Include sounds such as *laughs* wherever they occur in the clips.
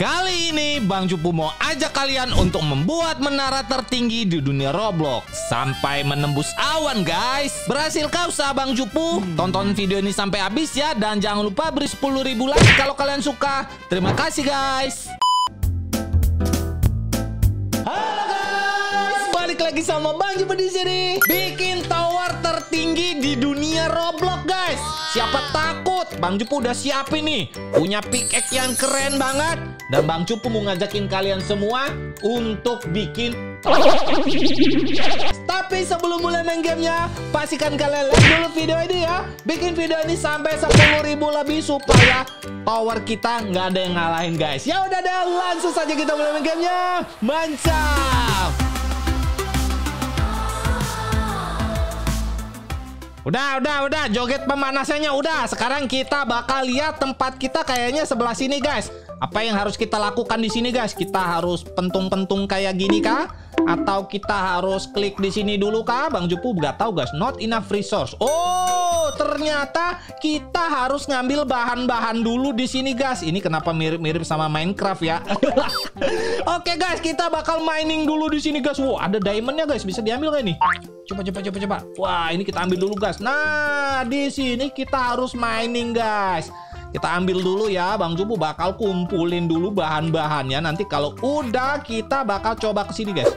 Kali ini Bang Cupu mau ajak kalian untuk membuat menara tertinggi di dunia Roblox. Sampai menembus awan guys. Berhasil kau sah Bang Cupu? Tonton video ini sampai habis ya Dan jangan lupa beri 10 ribu like kalau kalian suka. Terima kasih guys lagi sama Bang Cupu di sini Bikin tower tertinggi di dunia Roblox guys Siapa takut Bang Cupu udah siapin nih Punya pickaxe yang keren banget dan Bang Cupu mau ngajakin kalian semua untuk bikin *laughs* Tapi sebelum mulai main gamenya, pastikan kalian like dulu video ini ya. Bikin video ini sampai 10 ribu lebih supaya tower kita nggak ada yang ngalahin guys. Ya udah deh, langsung saja kita mulai main gamenya. Mantap! Udah, udah, udah. Joget pemanasannya udah. Sekarang kita bakal lihat tempat kita kayaknya sebelah sini guys. Apa yang harus kita lakukan di sini guys? Kita harus pentung-pentung kayak gini kah? Atau kita harus klik di sini dulu kah? Bang Jupu nggak tahu guys. Not enough resource. Oh, ternyata kita harus ngambil bahan-bahan dulu di sini guys. Ini kenapa mirip-mirip sama Minecraft ya? *laughs* Oke guys, kita bakal mining dulu di sini guys. Wow, ada diamondnya guys. Bisa diambil gak nih? Coba, coba, coba, coba. Wah, ini kita ambil dulu guys. Nah, di sini kita harus mining guys. Kita ambil dulu ya, Bang Jubu bakal kumpulin dulu bahan-bahannya. Nanti kalau udah kita bakal coba ke sini, guys.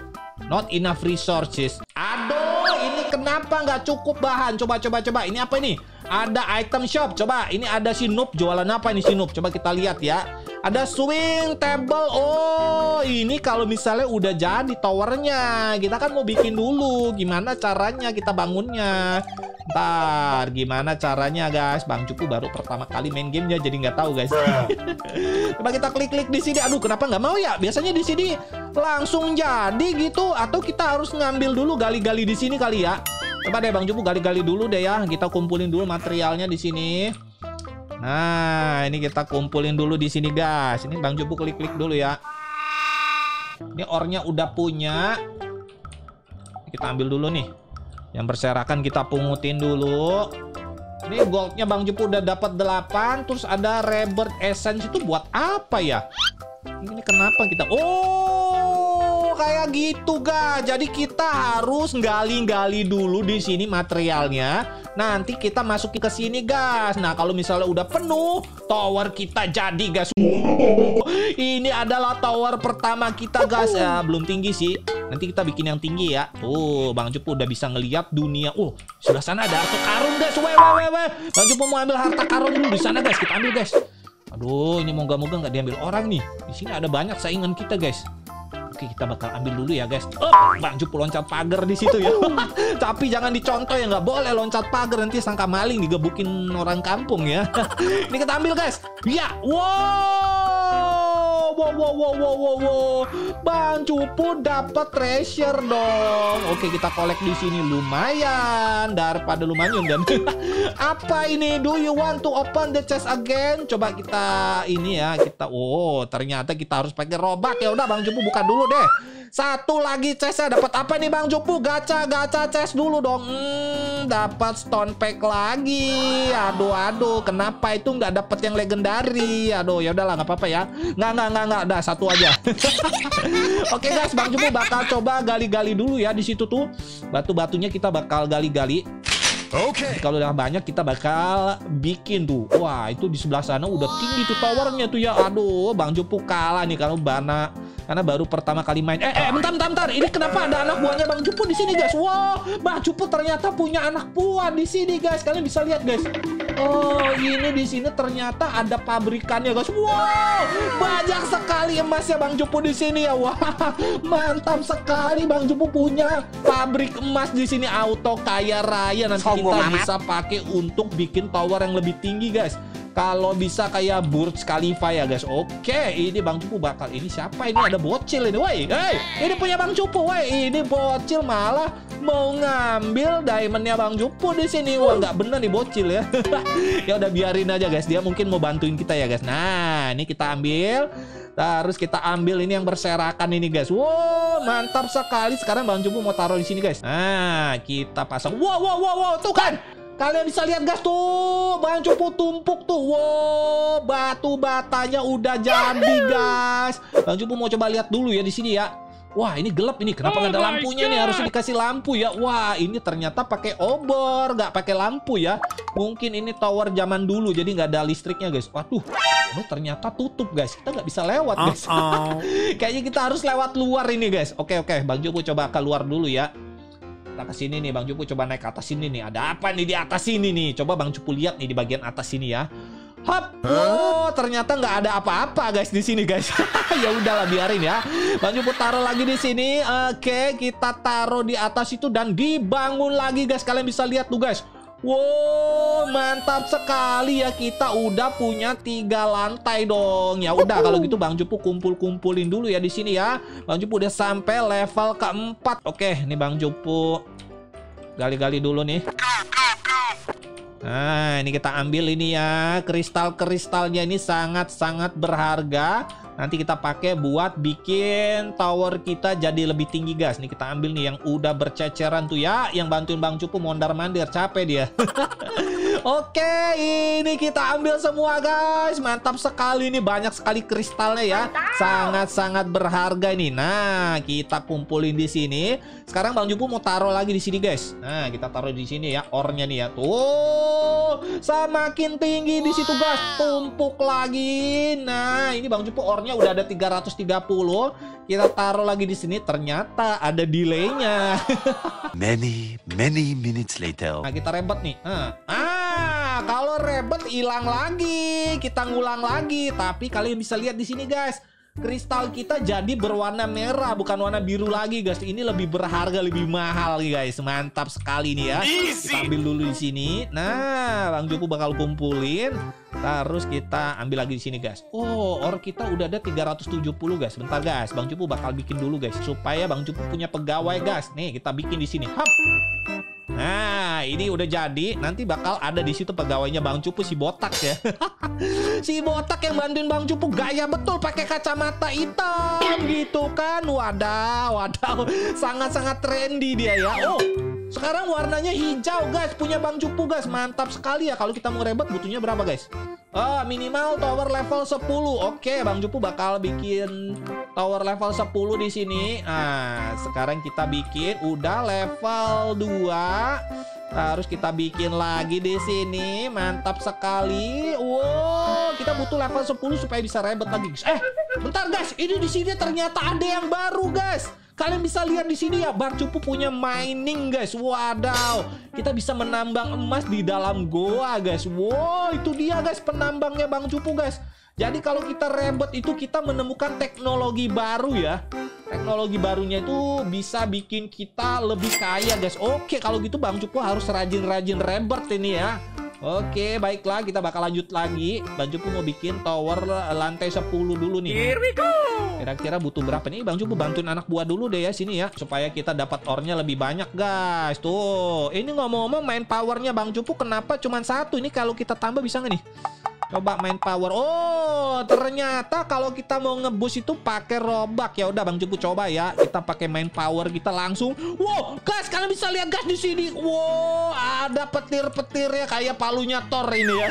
Not enough resources. Aduh, ini kenapa nggak cukup bahan? Coba, coba, coba. Ini apa ini? Ada item shop. Coba, ini ada si Noob. Jualan apa ini si Noob? Coba kita lihat ya. Ada swing table. Oh, ini kalau misalnya udah jadi towernya. Kita kan mau bikin dulu. Gimana caranya kita bangunnya? Ntar gimana caranya guys? Bang Cupu baru pertama kali main gamenya jadi nggak tahu guys. *laughs* Coba kita klik-klik di sini. Aduh, kenapa nggak mau ya? Biasanya di sini langsung jadi gitu. Atau kita harus ngambil dulu gali-gali di sini kali ya? Coba deh Bang Cupu gali-gali dulu deh ya. Kita kumpulin dulu materialnya di sini. Nah, ini kita kumpulin dulu di sini guys. Ini Bang Cupu klik-klik dulu ya. Ini ornya udah punya. Kita ambil dulu nih. Yang berserakan kita pungutin dulu. Ini goldnya Bang Jupu udah dapat 8. Terus ada rebirth essence itu buat apa ya? Ini kenapa kita... Oh, kayak gitu ga. Jadi kita harus gali-gali dulu di sini materialnya. Nanti kita masukin ke sini, guys. Nah, kalau misalnya udah penuh, tower kita jadi, guys. Ini adalah tower pertama kita, guys. Ya, belum tinggi sih. Nanti kita bikin yang tinggi ya. Tuh, Bang Jupu udah bisa ngeliat dunia. Oh, sebelah sana ada harta karun, guys. Weh, weh, weh, weh. Bang Jupu mau ambil harta karun dulu di sana, guys. Kita ambil, guys. Aduh, ini moga-moga nggak diambil orang nih. Di sini ada banyak saingan kita, guys. Oke, kita bakal ambil dulu ya, guys. Oh, Bang Jupu loncat pagar di situ ya. *laughs* Tapi jangan dicontoh ya, nggak boleh loncat pagar nanti sangka maling digebukin orang kampung ya. *laughs* ini kita ambil, guys. Ya, wow wow, wow, wow, wow, wow, wow. Bang Cupu dapat treasure dong. Oke, kita kolek di sini lumayan daripada lumayan dan *laughs* apa ini? Do you want to open the chest again? Coba kita ini ya, kita oh, ternyata kita harus pakai robak ya. Udah Bang Cupu buka dulu deh. Satu lagi chestnya dapat apa nih Bang Cupu? Gacha gacha chest dulu dong. Hmm, dapat stone pack lagi. Aduh aduh, kenapa itu nggak dapat yang legendari? Aduh, ya udahlah nggak apa-apa ya. Nggak nggak nggak nggak, dah satu aja. *laughs* Oke guys, Bang Cupu bakal coba gali-gali dulu ya di situ tuh. Batu-batunya kita bakal gali-gali. Oke. Okay. Kalau udah banyak kita bakal bikin tuh. Wah, itu di sebelah sana udah tinggi tuh towernya tuh ya. Aduh, Bang Jupu kalah nih kalau Bana karena baru pertama kali main. Eh, eh, bentar, bentar, bentar. Ini kenapa ada anak buahnya Bang Cupu di sini, guys? Wow, Bang Cupu ternyata punya anak buah di sini, guys. Kalian bisa lihat, guys. Oh, ini di sini ternyata ada pabrikannya, guys. Wow, banyak sekali emasnya Bang Cupu di sini ya. Wah, mantap sekali Bang Cupu punya pabrik emas di sini auto kaya raya. Nanti kita bisa pakai untuk bikin tower yang lebih tinggi, guys kalau bisa kayak Burj Khalifa ya guys. Oke, ini Bang Cupu bakal ini siapa ini ada bocil ini. Woi, hey, ini punya Bang Cupu. Woi, ini bocil malah mau ngambil diamondnya Bang Cupu di sini. Wah, nggak bener nih bocil ya. *laughs* ya udah biarin aja guys. Dia mungkin mau bantuin kita ya guys. Nah, ini kita ambil. Terus kita ambil ini yang berserakan ini guys. Wow, mantap sekali. Sekarang Bang Cupu mau taruh di sini guys. Nah, kita pasang. Wow, wow, wow, wow. Tuh kan. Kalian bisa lihat guys tuh, Bang Cupu tumpuk tuh. Wow, batu batanya udah jadi guys. Bang Cupu mau coba lihat dulu ya di sini ya. Wah ini gelap ini. Kenapa nggak ada Oh my lampunya nih? God. harusnya dikasih lampu ya. Wah ini ternyata pakai obor nggak pakai lampu ya. Mungkin ini tower zaman dulu jadi nggak ada listriknya guys. Waduh ini ternyata tutup guys. Kita nggak bisa lewat guys. *laughs* Kayaknya kita harus lewat luar ini guys. Oke oke. Bang Jupu coba keluar dulu ya kita ke sini nih Bang Jupu coba naik ke atas sini nih ada apa nih di atas sini nih Coba Bang Jupu lihat nih di bagian atas sini ya Hop. Oh, ternyata nggak ada apa-apa guys di sini guys. *laughs* ya udahlah biarin ya. Bang Jupu taruh lagi di sini. Oke, kita taruh di atas itu dan dibangun lagi guys. Kalian bisa lihat tuh guys. Wow, mantap sekali ya kita udah punya tiga lantai dong. Ya udah kalau gitu Bang Jupu kumpul-kumpulin dulu ya di sini ya. Bang Jupu udah sampai level keempat. Oke, nih Bang Jupu gali-gali dulu nih. Nah, ini kita ambil ini ya. Kristal-kristalnya ini sangat-sangat berharga. Nanti kita pakai buat bikin tower kita jadi lebih tinggi, guys. Nih kita ambil nih yang udah berceceran tuh ya. Yang bantuin Bang Cupu mondar-mandir. Capek dia. *laughs* Oke, ini kita ambil semua, guys. Mantap sekali ini. Banyak sekali kristalnya ya. Sangat-sangat berharga ini. Nah, kita kumpulin di sini. Sekarang Bang Jupu mau taruh lagi di sini, guys. Nah, kita taruh di sini ya. Ornya nih ya. Tuh, semakin tinggi di situ, guys. Tumpuk lagi. Nah, ini Bang Jupu ornya udah ada 330. Kita taruh lagi di sini. Ternyata ada delaynya. *laughs* Many, many minutes later. Nah, kita rebet nih. Nah. Ah, kalau rebet hilang lagi. Kita ngulang lagi. Tapi kalian bisa lihat di sini, guys. Kristal kita jadi berwarna merah, bukan warna biru lagi, guys. Ini lebih berharga, lebih mahal, guys. Mantap sekali nih ya. Kita ambil dulu di sini. Nah, Bang Jupu bakal kumpulin. Terus kita ambil lagi di sini, guys. Oh, or kita udah ada 370, guys. Bentar, guys. Bang Jupu bakal bikin dulu, guys, supaya Bang Jupu punya pegawai, guys. Nih, kita bikin di sini. Hap. Nah, ini udah jadi. Nanti bakal ada di situ pegawainya Bang Cupu si botak ya. *laughs* si botak yang bantuin Bang Cupu gaya betul pakai kacamata hitam gitu kan. Wadaw, wadaw. Sangat-sangat trendy dia ya. Oh, sekarang warnanya hijau guys. Punya Bang Cupu guys. Mantap sekali ya. Kalau kita mau rebet butuhnya berapa guys? Oh, minimal tower level 10. Oke, Bang Jupu bakal bikin tower level 10 di sini. Nah, sekarang kita bikin udah level 2. Terus kita bikin lagi di sini. Mantap sekali. Wow, kita butuh level 10 supaya bisa rebet lagi. Eh, bentar guys. Ini di sini ternyata ada yang baru, guys. Kalian bisa lihat di sini ya, Bang Cupu punya mining guys. Wadaw, kita bisa menambang emas di dalam goa guys. Wow, itu dia guys penambangnya Bang Cupu guys. Jadi kalau kita rebet itu kita menemukan teknologi baru ya. Teknologi barunya itu bisa bikin kita lebih kaya guys. Oke, kalau gitu Bang Cupu harus rajin-rajin rebet ini ya. Oke, baiklah kita bakal lanjut lagi. Bang Cupu mau bikin tower lantai 10 dulu nih. Here we go. Kira-kira butuh berapa nih Bang Cupu bantuin anak buah dulu deh ya sini ya supaya kita dapat ornya lebih banyak guys. Tuh, ini ngomong-ngomong main powernya Bang Cupu kenapa cuma satu? Ini kalau kita tambah bisa nggak nih? Coba main power. Oh, ternyata kalau kita mau ngebus itu pakai robak. Ya udah Bang Cupu coba ya. Kita pakai main power kita langsung. Wow, guys, kalian bisa lihat guys di sini. Wow, ada petir-petirnya kayak palunya Thor ini ya.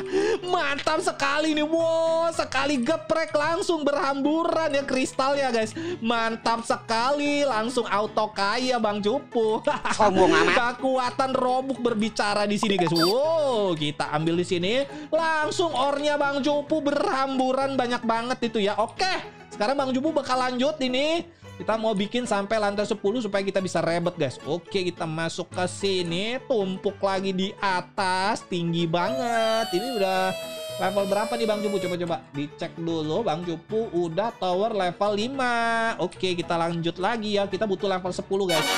*laughs* Mantap sekali nih. Wow, sekali geprek langsung berhamburan ya kristal ya guys. Mantap sekali. Langsung auto kaya Bang Cupu. *laughs* Sombong amat. Kekuatan robuk berbicara di sini guys. Wow, kita ambil di sini. Langsung ornya Bang Cupu berhamburan banyak banget itu ya. Oke, sekarang Bang Cupu bakal lanjut ini. Kita mau bikin sampai lantai 10 supaya kita bisa rebet guys. Oke, kita masuk ke sini, tumpuk lagi di atas, tinggi banget. Ini udah level berapa nih Bang Cupu? Coba-coba dicek dulu. Bang Cupu udah tower level 5. Oke, kita lanjut lagi ya. Kita butuh level 10 guys.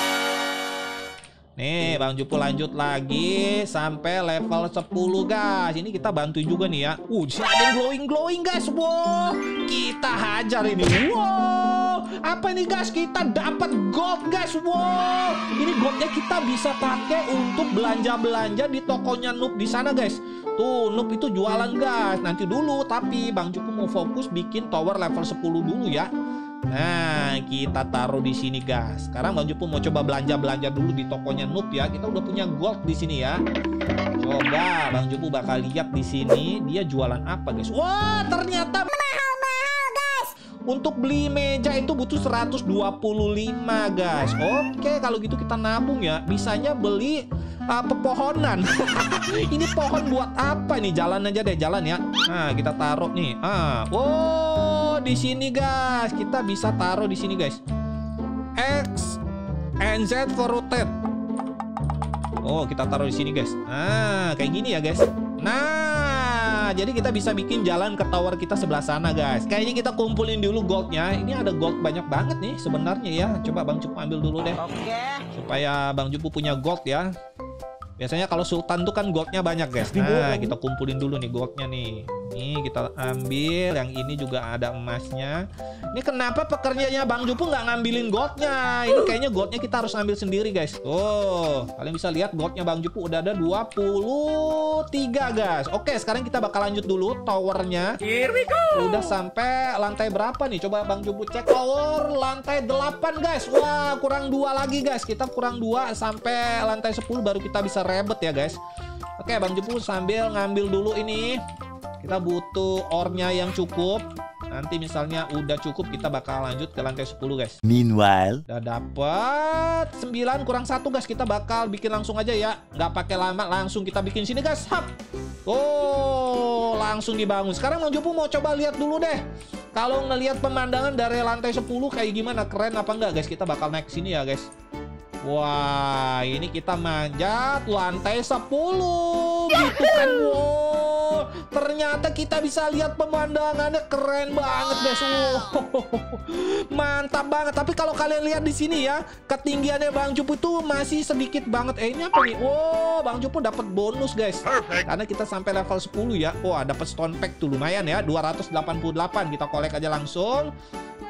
Nih, Bang Jupu lanjut lagi sampai level 10, guys. Ini kita bantu juga nih ya. Uh, ada yang glowing-glowing, guys. Wow, kita hajar ini. Wow, apa ini, guys? Kita dapat gold, guys. Wow, ini goldnya kita bisa pakai untuk belanja-belanja di tokonya Noob di sana, guys. Tuh, Noob itu jualan, guys. Nanti dulu, tapi Bang Jupu mau fokus bikin tower level 10 dulu ya. Nah, kita taruh di sini, guys. Sekarang Bang Jupu mau coba belanja-belanja dulu di tokonya Noob ya. Kita udah punya gold di sini ya. Coba Bang Jupu bakal lihat di sini dia jualan apa, guys. Wah, ternyata guys. Untuk beli meja itu butuh 125, guys. Oke, kalau gitu kita nabung ya. Bisanya beli uh, pepohonan. *laughs* ini pohon buat apa nih? Jalan aja deh, jalan ya. Nah, kita taruh nih. Ah, oh, di sini guys. Kita bisa taruh di sini guys. X and Z for rotate. Oh, kita taruh di sini guys. Nah, kayak gini ya guys. Nah, jadi kita bisa bikin jalan ke tower kita sebelah sana guys. Kayaknya kita kumpulin dulu goldnya. Ini ada gold banyak banget nih sebenarnya ya. Coba Bang Cupu ambil dulu deh. Oke. Supaya Bang Cupu punya gold ya. Biasanya kalau Sultan tuh kan goldnya banyak guys. Nah kita kumpulin dulu nih goldnya nih. Nih kita ambil. Yang ini juga ada emasnya. Ini kenapa pekerjanya Bang Jupu nggak ngambilin goldnya? Ini kayaknya goldnya kita harus ambil sendiri guys. Oh kalian bisa lihat goldnya Bang Jupu udah ada 23 guys. Oke sekarang kita bakal lanjut dulu towernya. Here we go. Udah sampai lantai berapa nih? Coba Bang Jupu cek tower lantai 8 guys. Wah kurang dua lagi guys. Kita kurang dua sampai lantai 10 baru kita bisa rebet ya guys. Oke Bang Jepu sambil ngambil dulu ini. Kita butuh ornya yang cukup. Nanti misalnya udah cukup kita bakal lanjut ke lantai 10 guys. Meanwhile, Udah dapet 9 kurang satu guys. Kita bakal bikin langsung aja ya. Nggak pakai lama langsung kita bikin sini guys. Hap. Oh, langsung dibangun. Sekarang Bang Jepu mau coba lihat dulu deh. Kalau ngelihat pemandangan dari lantai 10 kayak gimana? Keren apa enggak guys? Kita bakal naik sini ya guys. Wah, ini kita manjat lantai 10 gitu kan. Wow, ternyata kita bisa lihat pemandangannya keren banget, guys. Wow. *laughs* Mantap banget. Tapi kalau kalian lihat di sini ya, ketinggiannya Bang Cupu itu masih sedikit banget. Eh, ini apa nih? Wow, Bang Cupu dapat bonus, guys. Karena kita sampai level 10 ya. Wah, dapat stone pack tuh lumayan ya, 288. Kita kolek aja langsung.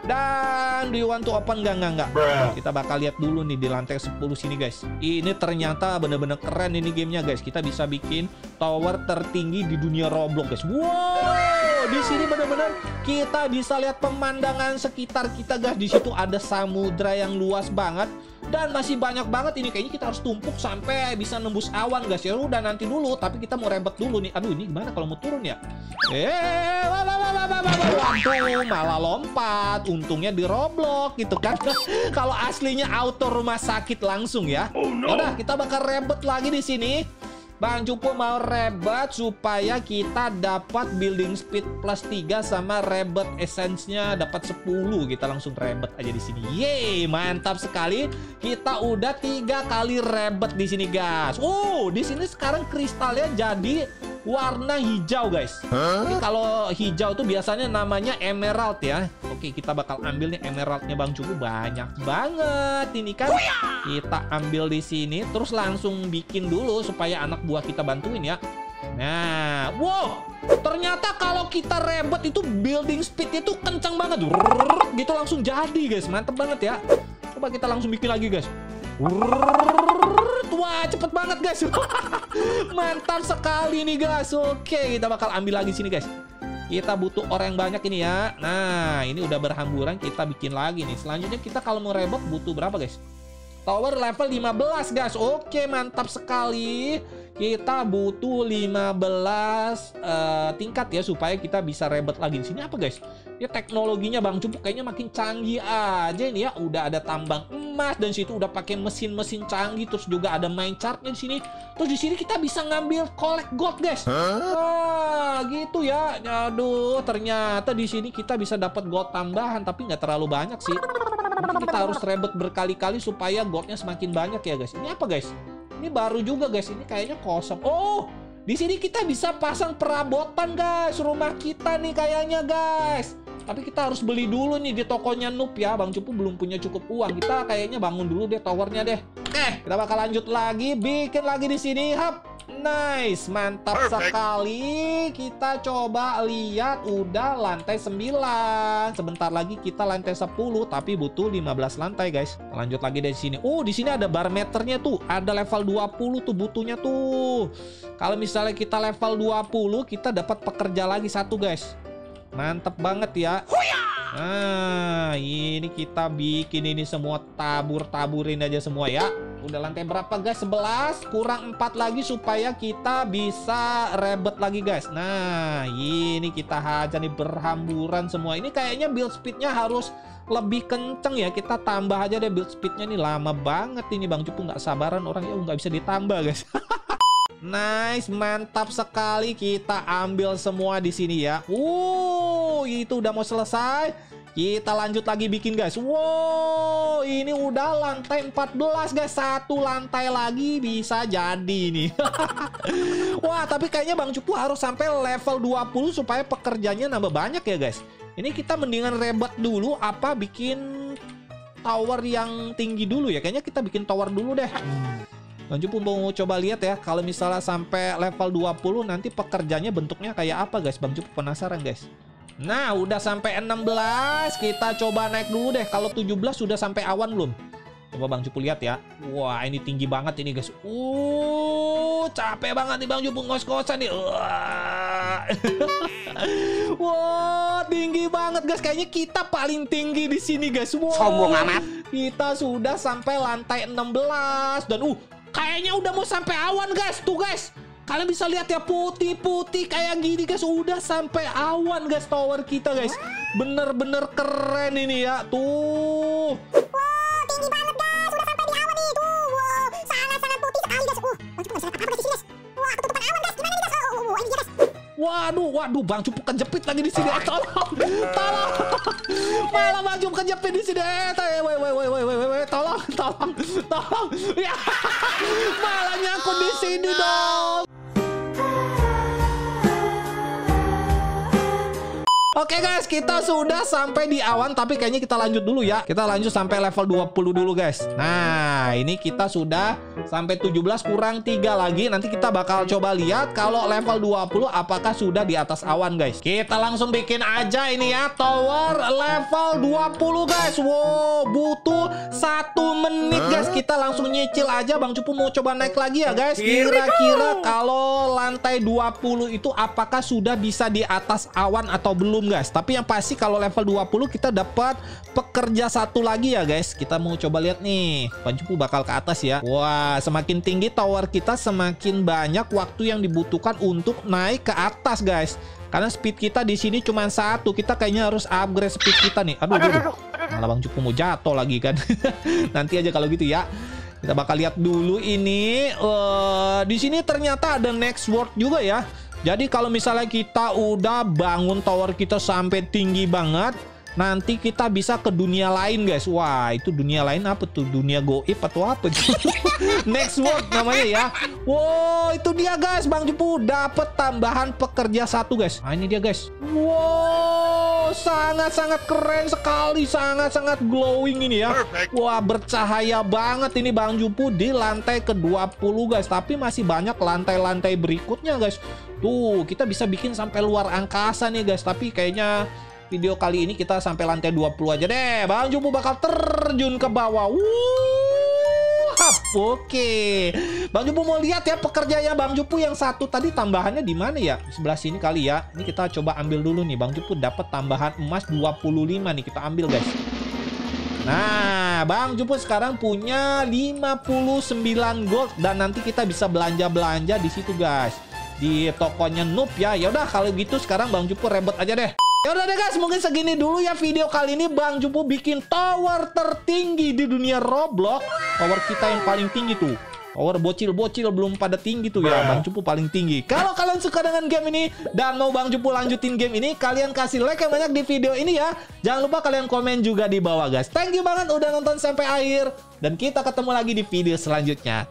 Dan do you want to open nggak nggak nggak? Kita bakal lihat dulu nih di lantai 10 sini guys. Ini ternyata bener-bener keren ini gamenya guys. Kita bisa bikin tower tertinggi di dunia Roblox guys. Wow, di sini bener-bener kita bisa lihat pemandangan sekitar kita guys. Di situ ada samudra yang luas banget dan masih banyak banget ini. Kayaknya kita harus tumpuk sampai bisa nembus awan guys. Ya udah nanti dulu. Tapi kita mau rebet dulu nih. Aduh ini gimana kalau mau turun ya? Eh waduh malah lompat. Untungnya di Roblox gitu kan? *laughs* Kalau aslinya auto rumah sakit langsung ya. Udah kita bakal rebet lagi di sini Bang Cupu mau rebet supaya kita dapat building speed plus 3 sama rebet essence-nya dapat 10. Kita langsung rebet aja di sini. Yeay, mantap sekali. Kita udah tiga kali rebet di sini, guys. Oh, di sini sekarang kristalnya jadi warna hijau, guys. Ini kalau hijau tuh biasanya namanya emerald ya. Oke, kita bakal ambil nih emeraldnya Bang Cupu banyak banget ini kan. Kita ambil di sini terus langsung bikin dulu supaya anak buah kita bantuin ya. Nah, wow, ternyata kalau kita rebet itu building speed itu kencang banget. Rrrr, gitu langsung jadi guys, mantep banget ya. Coba kita langsung bikin lagi guys. Rrrr, Wah, cepet banget guys. *laughs* Mantap sekali nih guys. Oke, kita bakal ambil lagi sini guys. Kita butuh orang yang banyak ini ya. Nah, ini udah berhamburan, kita bikin lagi nih. Selanjutnya kita kalau mau rebot butuh berapa guys? Tower level 15 guys. Oke, mantap sekali. Kita butuh 15 eh, tingkat ya supaya kita bisa rebet lagi di sini apa guys? Ya teknologinya Bang Cupu kayaknya makin canggih aja ini ya. Udah ada tambang emas dan situ udah pakai mesin-mesin canggih terus juga ada main chartnya di sini. Terus di sini kita bisa ngambil collect gold guys. Wah, gitu ya. Aduh, ternyata di sini kita bisa dapat gold tambahan tapi nggak terlalu banyak sih. Kita harus rebet berkali-kali supaya goldnya semakin banyak ya guys. Ini apa guys? Ini baru juga guys. Ini kayaknya kosong. Oh, di sini kita bisa pasang perabotan guys. Rumah kita nih kayaknya guys. Tapi kita harus beli dulu nih di tokonya Noob ya. Bang Cupu belum punya cukup uang. Kita kayaknya bangun dulu deh towernya deh. Oke, kita bakal lanjut lagi. Bikin lagi di sini. Hap. Nice, mantap sekali. Kita coba lihat udah lantai 9. Sebentar lagi kita lantai 10 tapi butuh 15 lantai, guys. Lanjut lagi dari sini. Oh, di sini ada bar meternya tuh. Ada level 20 tuh butuhnya tuh. Kalau misalnya kita level 20, kita dapat pekerja lagi satu, guys. Mantep banget ya. Nah, ini kita bikin ini semua tabur-taburin aja semua ya. Udah lantai berapa guys? 11 kurang 4 lagi supaya kita bisa rebet lagi guys. Nah, ini kita hajar nih berhamburan semua. Ini kayaknya build speednya harus lebih kenceng ya. Kita tambah aja deh build speednya nih lama banget ini Bang Cupu nggak sabaran orang ya nggak bisa ditambah guys. *laughs* Nice, mantap sekali. Kita ambil semua di sini ya. Uh, itu udah mau selesai. Kita lanjut lagi bikin guys. Wow, ini udah lantai 14 guys. Satu lantai lagi bisa jadi nih. *laughs* Wah, tapi kayaknya Bang Cupu harus sampai level 20 supaya pekerjanya nambah banyak ya guys. Ini kita mendingan rebet dulu apa bikin tower yang tinggi dulu ya. Kayaknya kita bikin tower dulu deh. Bang Jupu mau coba lihat ya kalau misalnya sampai level 20 nanti pekerjanya bentuknya kayak apa guys? Bang Jupu penasaran guys. Nah udah sampai 16 kita coba naik dulu deh. Kalau 17 sudah sampai awan belum? Coba Bang Jupu lihat ya. Wah ini tinggi banget ini guys. Uh capek banget nih Bang Jupu ngos-ngosan nih. Wah. *laughs* Wah tinggi banget guys. Kayaknya kita paling tinggi di sini guys. Wah. Sombong amat. Kita sudah sampai lantai 16 dan uh Kayaknya udah mau sampai awan guys. Tuh guys. Kalian bisa lihat ya putih-putih kayak gini guys. Udah sampai awan guys tower kita guys. Bener-bener keren ini ya. Tuh. Waduh, waduh, Bang Cupu kejepit lagi di sini. Eh, tolong, tolong. Malah Bang Cupu kejepit di sini. Eh, woi, woi, woi, woi, woi, woi, tolong, tolong, tolong. Ya, *laughs* malah nyangkut di sini dong. Oke guys, kita sudah sampai di awan tapi kayaknya kita lanjut dulu ya. Kita lanjut sampai level 20 dulu guys. Nah, ini kita sudah sampai 17 kurang 3 lagi. Nanti kita bakal coba lihat kalau level 20 apakah sudah di atas awan guys. Kita langsung bikin aja ini ya tower level 20 guys. Wow, butuh satu menit guys. Kita langsung nyicil aja. Bang Cupu mau coba naik lagi ya guys. Kira-kira kalau lantai 20 itu apakah sudah bisa di atas awan atau belum guys. Tapi yang pasti kalau level 20 kita dapat pekerja satu lagi ya guys. Kita mau coba lihat nih. Bang Cupu bakal ke atas ya. Wah, semakin tinggi tower kita semakin banyak waktu yang dibutuhkan untuk naik ke atas guys. Karena speed kita di sini cuma satu. Kita kayaknya harus upgrade speed kita nih. Aduh, aduh, aduh. Malah Bang Cupu mau jatuh lagi kan. *laughs* Nanti aja kalau gitu ya. Kita bakal lihat dulu ini. Uh, di sini ternyata ada next world juga ya. Jadi kalau misalnya kita udah bangun tower kita sampai tinggi banget, nanti kita bisa ke dunia lain guys. Wah, itu dunia lain apa tuh? Dunia goib atau apa? *laughs* Next world namanya ya. Wow, itu dia guys. Bang Jupu dapat tambahan pekerja satu guys. Nah, ini dia guys. Wow, sangat-sangat keren sekali, sangat-sangat glowing ini ya. Wah, bercahaya banget ini Bang Jupu di lantai ke-20 guys. Tapi masih banyak lantai-lantai berikutnya guys. Tuh, kita bisa bikin sampai luar angkasa nih guys. Tapi kayaknya video kali ini kita sampai lantai 20 aja deh. Bang Jupu bakal terjun ke bawah. Wuh, hap. Oke. Bang Jupu mau lihat ya pekerjanya Bang Jupu yang satu tadi tambahannya di mana ya? Sebelah sini kali ya. Ini kita coba ambil dulu nih. Bang Jupu dapat tambahan emas 25 nih. Kita ambil guys. Nah, Bang Jupu sekarang punya 59 gold dan nanti kita bisa belanja-belanja di situ, guys di tokonya Noob ya. Ya udah kalau gitu sekarang Bang Jupu rebet aja deh. Ya udah deh guys, mungkin segini dulu ya video kali ini. Bang Jupu bikin tower tertinggi di dunia Roblox. Tower kita yang paling tinggi tuh. Tower bocil-bocil belum pada tinggi tuh ya. Bang Jupu paling tinggi. Kalau kalian suka dengan game ini Dan mau Bang Jupu lanjutin game ini Kalian kasih like yang banyak di video ini ya. Jangan lupa kalian komen juga di bawah guys. Thank you banget udah nonton sampai akhir. Dan kita ketemu lagi di video selanjutnya